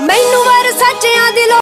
ਮੈਨੂੰ ਵਰ ਸੱਜਿਆ